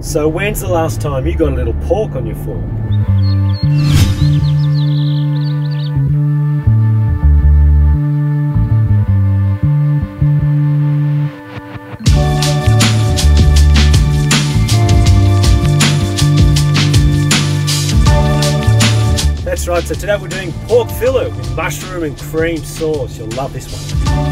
So when's the last time you got a little pork on your fork? That's right, so today we're doing pork fillet with mushroom and cream sauce. You'll love this one.